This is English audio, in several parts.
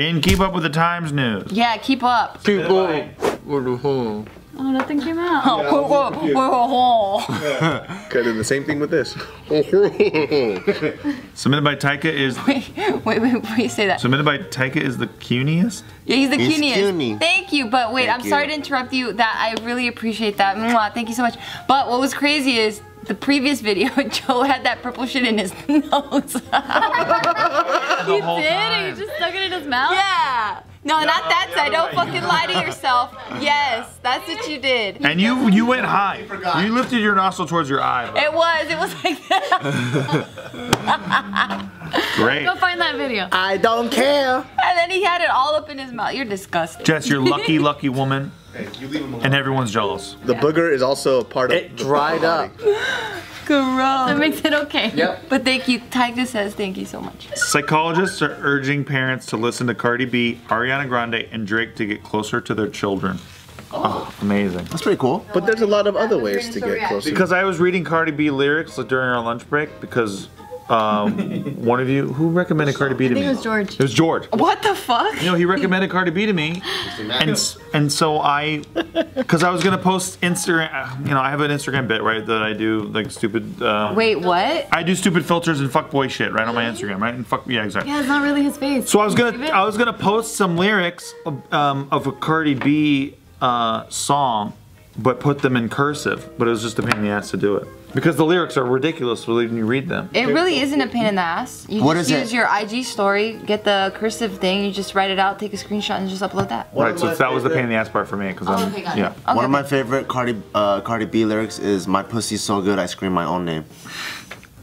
In Keep Up with the Times news. Yeah, keep up. People. Oh, nothing came out. Whoa, whoa, whoa, whoa. Could do the same thing with this. Oh, submitted by Taika is Wait, wait, wait, wait, say that. submitted by Taika is the cuniest. Yeah, he's the He's cuniest. cuny. Thank you, but wait, Thank I'm you. sorry to interrupt you. That I really appreciate that. Mwah, thank you so much. But what was crazy is the previous video, Joe had that purple shit in his nose. He did? and He just stuck it in his mouth? yeah. No, not that side. Don't fucking lie to yourself. Yes, that's what you did. And you you went high. You lifted your nostril towards your eye. It was. It was like that. Great. Go find that video. I don't care. And then he had it all up in his mouth. You're disgusting. Jess, you're lucky, lucky woman, You leave him alone. and everyone's jealous. The booger is also a part of It dried up. Gross. That makes it okay. Yep. But thank you. Tyga says thank you so much. Psychologists are urging parents to listen to Cardi B, Ariana Grande, and Drake to get closer to their children. Oh. oh, amazing. That's pretty cool. But there's a lot of other ways to get closer. Because I was reading Cardi B lyrics during our lunch break because um, one of you who recommended Cardi B to I think me. it was George. It was George. What the fuck? You know, he recommended Cardi B to me, and and so I, because I was gonna post Instagram. You know, I have an Instagram bit right that I do like stupid. Um, Wait, what? I do stupid filters and fuckboy shit right on my Instagram, right? And fuck yeah, exactly. Yeah, it's not really his face. So I was gonna I was gonna post some lyrics of, um, of a Cardi B uh, song, but put them in cursive. But it was just a pain in the ass to do it because the lyrics are ridiculous when you read them. It really isn't a pain in the ass. You What just is it? use your IG story, get the cursive thing, you just write it out, take a screenshot, and just upload that. Right, so that was the pain in the ass part for me because I'm okay, got yeah. Okay. One of my favorite Cardi uh, Cardi B lyrics is "My pussy's so good, I scream my own name."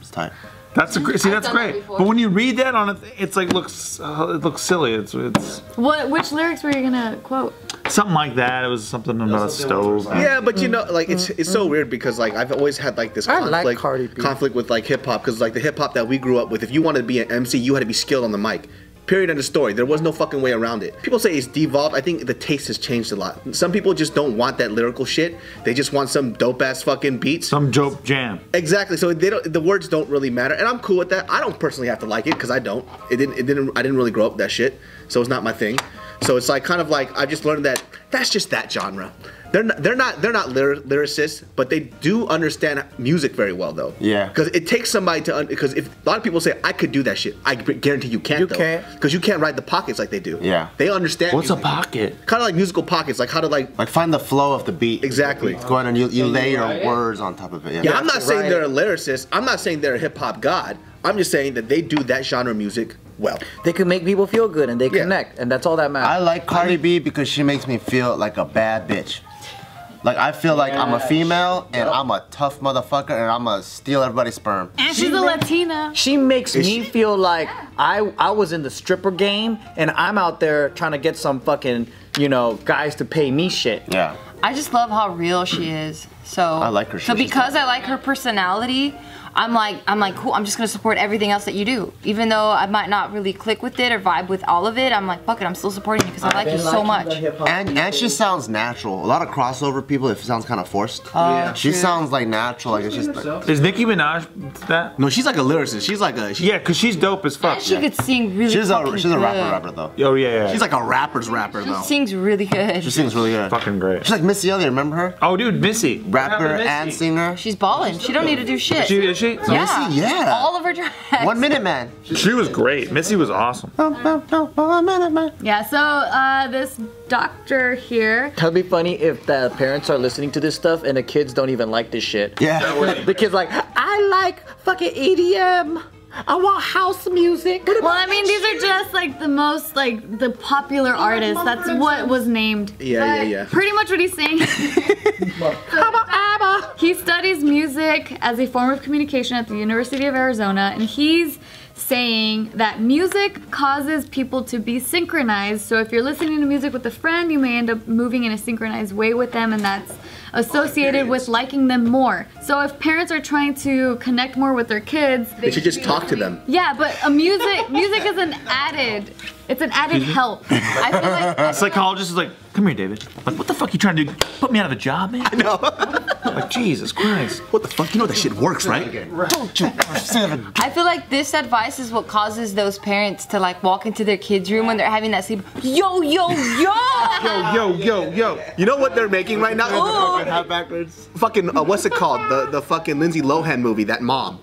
It's tight. That's a great. See, that's done that great. before. But when you read that on it, it's like looks. Uh, it looks silly. It's it's What? Which lyrics were you gonna quote? something like that. It was something about a stove. Yeah, but you know, like it's it's so weird because like I've always had like this I like conflict Cardi B. conflict with like hip hop because like the hip hop that we grew up with, if you wanted to be an MC, you had to be skilled on the mic. Period. End of story. There was no fucking way around it. People say it's devolved. I think the taste has changed a lot. Some people just don't want that lyrical shit. They just want some dope ass fucking beats. Some dope jam. Exactly. So they don't. The words don't really matter, and I'm cool with that. I don't personally have to like it because I don't. It didn't. It didn't. I didn't really grow up with that shit, so it's not my thing. So it's like kind of like I just learned that that's just that genre. They're not. They're not. They're not lyr- lyricists, but they do understand music very well, though. Yeah. Because it takes somebody to. Because if a lot of people say I could do that shit, I guarantee you can't. You though. can't. Because you can't ride the pockets like they do. Yeah. They understand. What's a pocket? Kind of like musical pockets, like how to like. Like find the flow of the beat. Exactly. Go ahead and you, you lay your right. words on top of it. Yeah. Yeah, I'm not saying they're a lyricist. I'm not saying they're a hip hop god. I'm just saying that they do that genre of music well. They can make people feel good and they Yeah. connect, and that's all that matters. I like Cardi B because she makes me feel like a bad bitch. Like I feel like I'm a female and I'm a tough motherfucker and I'm gonna steal everybody's sperm. And she's a Latina. She makes Is me she- feel like I I was in the stripper game and I'm out there trying to get some fucking you know guys to pay me shit. Yeah. I just love how real she is. So I like her So shit. because I like her personality, I'm like I'm like cool. I'm just gonna support everything else that you do, even though I might not really click with it or vibe with all of it. I'm like fuck it. I'm still supporting you because I like you so much. And and she sounds natural. A lot of crossover people, it sounds kind of forced. Oh, yeah. She sounds like natural. Like it's just like, Is Nicki Minaj that? No, she's like a lyricist. She's like a. She, Yeah, cause she's dope as fuck. And she could sing really. she's a fucking she's a rapper good. rapper though. Oh yeah, yeah. she's like a rapper's rapper She though. She sings really good. She sings really good. fucking great. She's like Missy Elliott. Remember her? Oh, dude, Missy. Rapper Missy? and singer. She's balling. She don't need to do shit. She, is she? yeah. Missy, yeah. All of her tracks. One Minute Man. She was great. Missy was awesome. One Minute Man. Yeah. So uh, this doctor here. That'd be funny if the parents are listening to this stuff and the kids don't even like this shit. Yeah. The kids like, I like fucking EDM. I want house music. Well, I mean, these are just like the most like the popular artists. That's what was named. Yeah, yeah, yeah. Pretty much what he's saying. he studies music as a form of communication at the University of Arizona, and he's saying that music causes people to be synchronized. So if you're listening to music with a friend, you may end up moving in a synchronized way with them, and that's associated with liking them more. So if parents are trying to connect more with their kids, They should just talk to them. yeah, but a music music is an added. It's an added mm-hmm. help. I feel like A psychologist is like, come here, David. Like, what the fuck are you trying to do? Put me out of a job, man? I know. like, Jesus Christ. What the fuck? You know that shit works, right? Don't you ever say that I feel like this advice stress is what causes those parents to like walk into their kids' room when they're having that sleep. Yo, yo, yo! Yo, yo, yo. Yo. You know what they're making right now? Ooh. Hat backwards. Fucking uh, what's it called? The the fucking Lindsay Lohan movie, that mom.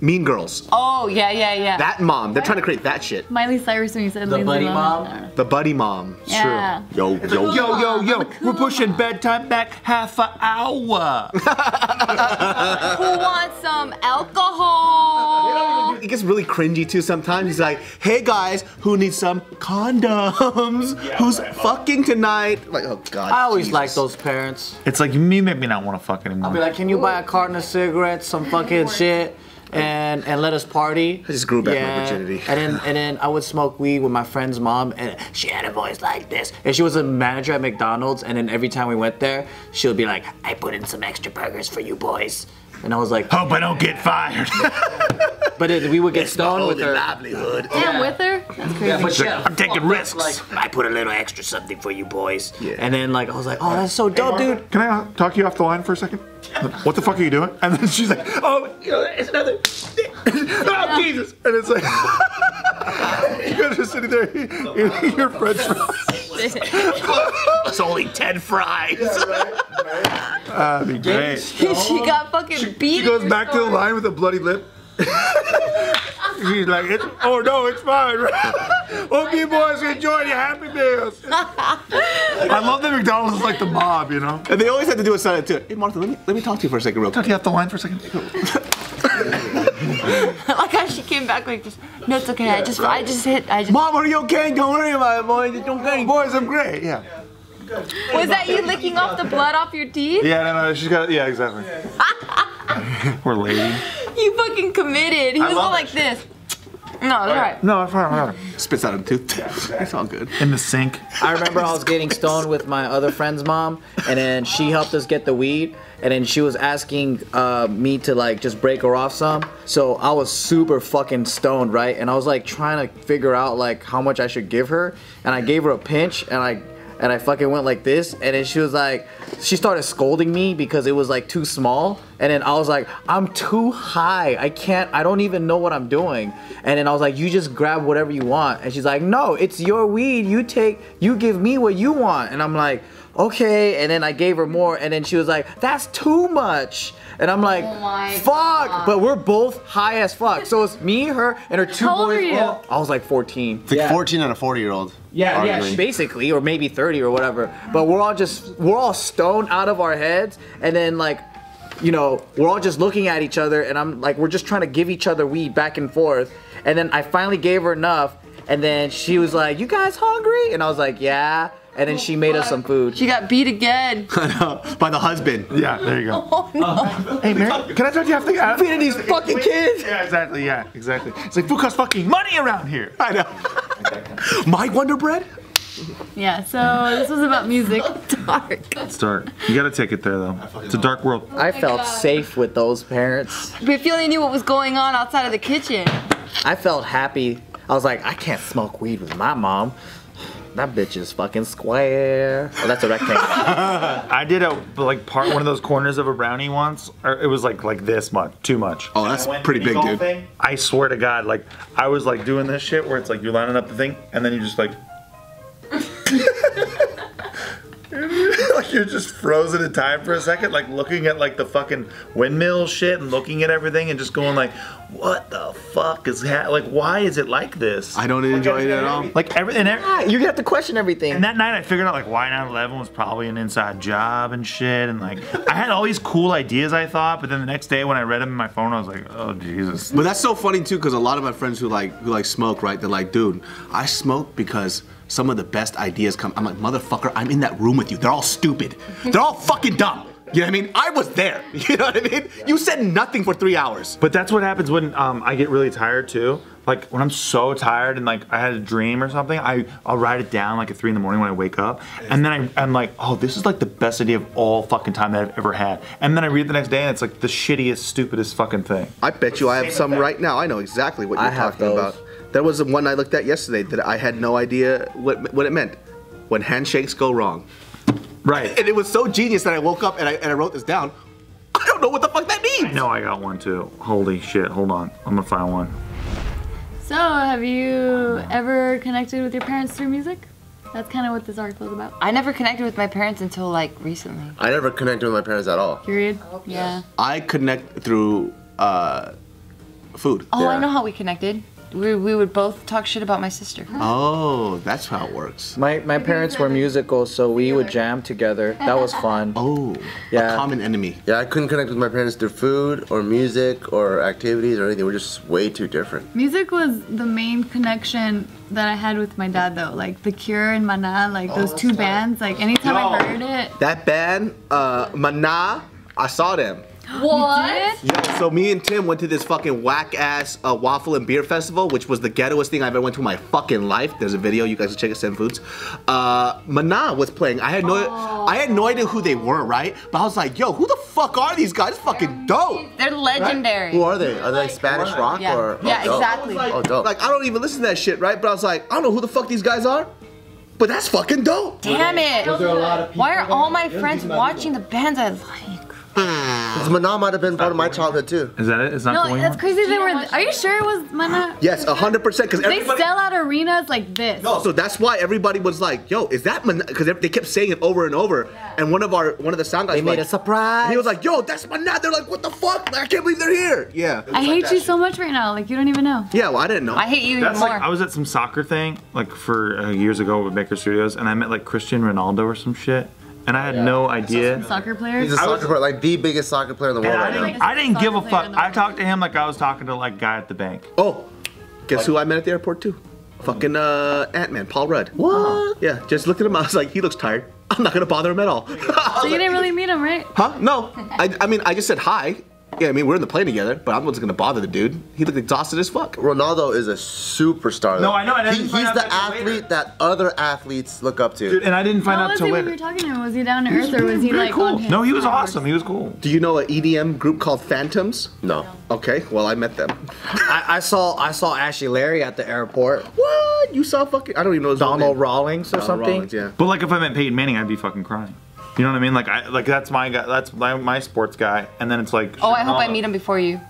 Mean Girls. Oh, yeah, yeah, yeah. That mom. They're trying to create that shit. Miley Cyrus when you said The Lindsay buddy Lohan. mom? The buddy mom. Yeah. Yo, yo, Yo, yo, yo. We're pushing bedtime back half an hour. Who wants some alcohol? It gets really cringy too sometimes. He's like, hey guys, who needs some condoms? Who's fucking tonight? Like, oh god. I always Jesus. like those parents. It's like, me make me not want to fuck anymore. I'll be like, can you buy a carton of cigarettes, some fucking shit, and and let us party? I just grew back my virginity. And then and then I would smoke weed with my friend's mom, and she had a voice like this. And she was a manager at McDonald's, and then every time we went there, she would be like, I put in some extra burgers for you boys. And I was like, Hope I don't get fired. but then we would get stoned with Only her. livelihood. Damn, with her? That's crazy. Yeah, but she had a I'm taking fuck risks. Like, I put a little extra something for you boys. Yeah. And then like I was like, oh, that's so dope, dude. Can I uh, talk you off the line for a second? What the fuck are you doing? And then she's like, oh, you know, it's another. oh, Jesus. And it's like, you guys are just sitting there eating your french fries. It's only 10 fries. That'd be great. she got fucking beat. She goes back to the line with a bloody lip. She's like, it's, oh no, it's fine. Hope you boys enjoy your Happy Meals. I love that McDonald's is like the mob, you know? And they always have to do a silent too. Hey Martha, let me let me talk to you for a second real quick. Talk you off the line for a second. like how she came back like just, no, it's okay. I just, I just hit, I just. Mom, are you okay? Don't worry about it, boy. Don't worry. Boys, I'm great. Yeah. Was that you licking off the blood off your teeth? Yeah, no, no, she's got, yeah, exactly. Poor lady. You fucking committed. He was love all that like this. No, it's alright. No, I'm fine, Spits out a tooth. it's all good. In the sink. I remember I was getting stoned with my other friend's mom, and then she helped us get the weed, and then she was asking uh, me to like just break her off some. So I was super fucking stoned, right? And I was like trying to figure out like how much I should give her, and I gave her a pinch, and I and I fucking went like this, and then she was like, she started scolding me because it was like too small, and then I was like, I'm too high, I can't, I don't even know what I'm doing, and then I was like, you just grab whatever you want, and she's like, no, it's your weed, you take, you give me what you want, and I'm like, okay, and then I gave her more, and then she was like, that's too much. And I'm like, Oh fuck! God. But we're both high as fuck. So it's me, her, and her two How old boys. are you? Well, I was like 14. It's like 14 and a 40 year old. Yeah, yeah, basically, or maybe 30 or whatever. But we're all just, we're all stoned out of our heads, and then like, you know, we're all just looking at each other, and I'm like, we're just trying to give each other weed back and forth. And then I finally gave her enough, and then she was like, "You guys hungry?" And I was like, "Yeah." And then she made us some food. She got beat again. By the husband. Yeah, there you go. Oh no. Hey, Mary, can I talk to you after the line? Feeding these fucking kids. Yeah, exactly, yeah, exactly. It's like food costs fucking money around here. I know. My Wonder Bread? Yeah, so this was about music. Dark. It's dark. You got a ticket there, though. It's a dark world. Oh I felt safe with those parents. But if you only knew what was going on outside of the kitchen. I felt happy. I was like, I can't smoke weed with my mom. That bitch is fucking square. Oh, that's a rectangle. I did a like part one of those corners of a brownie once. Or it was like like this much, too much. Oh, that's pretty big, dude. I swear to God, like I was like doing this shit where it's like you're lining up the thing and then you just like. like you're just frozen in time for a second, like looking at like the fucking windmill shit and looking at everything and just going like, what the fuck is that? like? Why is it like this? I don't enjoy it at all. like every and every, you have to question everything. and that night I figured out like why 9/11 was probably an inside job and shit, and like I had all these cool ideas I thought, but then the next day when I read them in my phone, I was like, oh Jesus. But that's so funny too, because a lot of my friends who like who like smoke, right? They're like, dude, I smoke because some of the best ideas come. I'm like, motherfucker, I'm in that room with you. They're all stupid. They're all fucking dumb. You know what I mean? I was there. You know what I mean? You said nothing for three hours. But that's what happens when um, I get really tired too. Like when I'm so tired and like I had a dream or something, I I'll write it down like at three in the morning when I wake up, and then I, I'm like, oh, this is like the best idea of all fucking time that I've ever had. And then I read it the next day and it's like the shittiest, stupidest fucking thing. I bet you I have some right now. I know exactly what you're I have talking those. about. There was the one I looked at yesterday that I had no idea what what it meant. When handshakes go wrong. Right. And it was so genius that I woke up and I, and I wrote this down. I don't know what the fuck that means. No, I got one too. Holy shit! Hold on, I'm gonna find one. So, have you ever connected with your parents through music? That's kind of what this article is about. I never connected with my parents until like recently. I never connected with my parents at all. Period. Yeah. I connect through uh, food. Oh, I know how we connected. We, we would both talk shit about my sister. Oh, that's how it works. My my parents were musical, so we would jam together. That was fun. Oh, Yeah. a common enemy. Yeah, I couldn't connect with my parents through food or music or activities or anything. We're just way too different. Music was the main connection that I had with my dad, though. Like The Cure and Mana, like those two bands. Like anytime I heard it. That band, uh, Mana, I saw them. What? Yo, so me and Tim went to this fucking whack ass uh, waffle and beer festival, which was the ghettoest thing I've ever went to in my fucking life. There's a video, you guys can check it. Send Foods. Uh, Mana was playing. I had no, I had no idea who they were, right? But I was like, yo, who the fuck are these guys? Fucking dope. They're legendary. Who are they? Are they like Spanish rock Yeah. or? Yeah, oh, dope. exactly. Oh, dope. Like I don't even listen to that shit, right? But I was like, I don't know who the fuck these guys are, but that's fucking dope. Damn it. Why are all my friends watching the bands I like? Because Mana might have been part of my childhood too. Is that it? It's not No, going that's on? crazy. They were. Are you sure it was Mana? Yes, hundred percent. Because They sell out arenas like this. No, so that's why everybody was like, "Yo, is that?" Because they kept saying it over and over. And one of our one of the sound guys They made like, a surprise. And he was like, "Yo, that's Manat." They're like, "What the fuck? I can't believe they're here." Yeah. I hate you so much right now. Like you don't even know. Yeah, well, I didn't know. I hate you even That's more. like I was at some soccer thing like for uh, years ago with Maker Studios, and I met like Cristiano Ronaldo or some shit, and I had no idea. Soccer players. He's a soccer player, like the biggest soccer player in the world I right now. didn't, I didn't give a fuck. I talked to him like I was talking to like guy at the bank. oh, guess who I met at the airport too? Fucking uh, Ant Man, Paul Rudd. What? Yeah, just looked at him. I was like, he looks tired. I'm not gonna bother him at all. So you didn't really meet him, right? huh? No. I, I mean, I just said hi. Yeah, I mean, we're in the plane together, but I wasn't gonna bother the dude. He looked exhausted as fuck. Ronaldo is a superstar. No, though. I know, I He, didn't find he's out the that till later. athlete that other athletes look up to. Dude, and I didn't find How out was till when later. you were talking to him? Was he down to earth or was he Very like cool. on his No, he was high awesome. He was cool. Do you know an EDM group called Phantoms? no. Okay, well, I met them. I, I saw I saw Ashley Larry at the airport. What? You saw fucking? I don't even know his Donald name. Rawlings or Donald something. Rollins, yeah. But like if I met Peyton Manning, I'd be fucking crying. You know what I mean? Like I like that's my guy. That's my, my sports guy. And then it's like. oh, I hope I oh. meet him before you.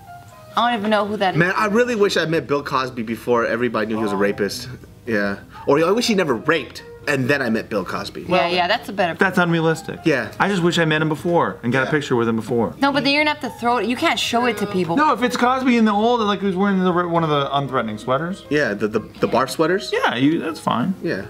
I don't even know who that is. Man, I really wish I met Bill Cosby before everybody knew he was a rapist. Yeah. Or I wish he never raped, and then I met Bill Cosby. yeah, yeah, that's a better. That's unrealistic. Yeah. I just wish I met him before and got Yeah. a picture with him before. No, but then you're gonna have to throw it. You can't show it to people. No, if it's Cosby in the old, like he was wearing the, one of the unthreatening sweaters. Yeah, the the, the bar sweaters. Yeah, you, that's fine. Yeah.